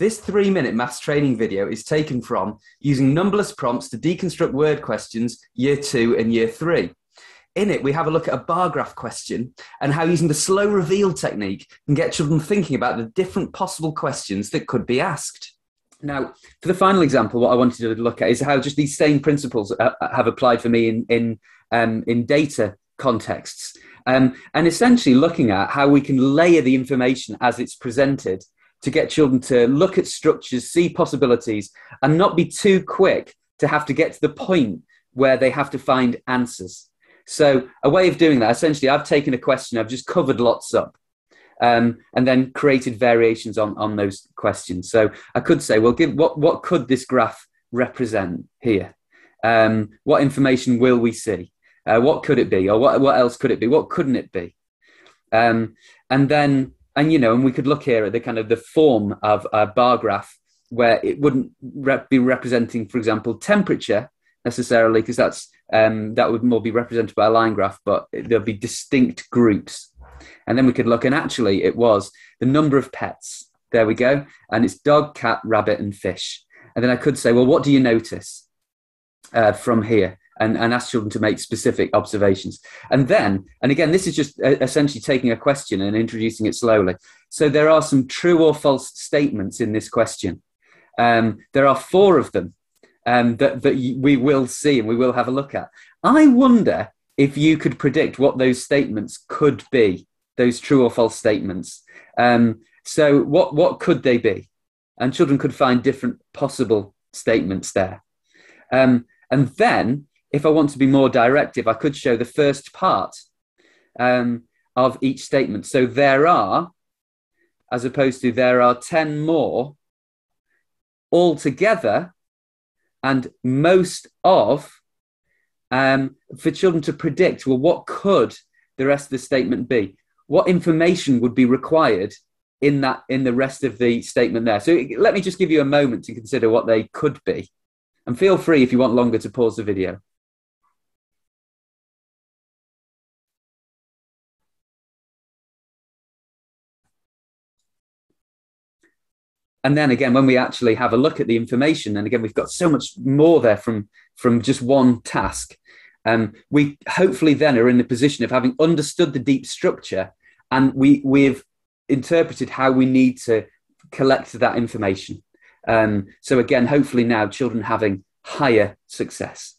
This three minute maths training video is taken from using numberless prompts to deconstruct word questions year two and year three. In it, we have a look at a bar graph question and how using the slow reveal technique can get children thinking about the different possible questions that could be asked. Now, for the final example, what I wanted to look at is how just these same principles uh, have applied for me in, in, um, in data contexts. Um, and essentially looking at how we can layer the information as it's presented to get children to look at structures, see possibilities, and not be too quick to have to get to the point where they have to find answers. So, a way of doing that, essentially, I've taken a question, I've just covered lots up. Um, and then created variations on, on those questions. So I could say, well, give, what, what could this graph represent here? Um, what information will we see? Uh, what could it be? Or what, what else could it be? What couldn't it be? Um, and then and you know, and we could look here at the kind of the form of a bar graph where it wouldn't rep- be representing, for example, temperature necessarily, because that's um, that would more be represented by a line graph, but there'll be distinct groups. And then we could look, and actually, it was the number of pets. There we go, and it's dog, cat, rabbit, and fish. And then I could say, well, what do you notice uh, from here? And, and ask children to make specific observations. And then, and again, this is just uh, essentially taking a question and introducing it slowly. So there are some true or false statements in this question. Um, there are four of them um, that, that we will see and we will have a look at. I wonder if you could predict what those statements could be, those true or false statements. Um, so, what, what could they be? And children could find different possible statements there. Um, and then if I want to be more directive, I could show the first part um, of each statement. So there are, as opposed to there are 10 more altogether, and most of, um, for children to predict, well, what could the rest of the statement be? What information would be required in that in the rest of the statement there? So let me just give you a moment to consider what they could be. And feel free if you want longer to pause the video. And then again when we actually have a look at the information and again we've got so much more there from from just one task um, we hopefully then are in the position of having understood the deep structure and we we've interpreted how we need to collect that information. Um, so again hopefully now children having higher success.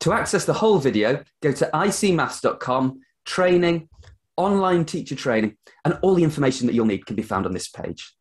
To access the whole video go to iseemaths.com training online teacher training, and all the information that you'll need can be found on this page.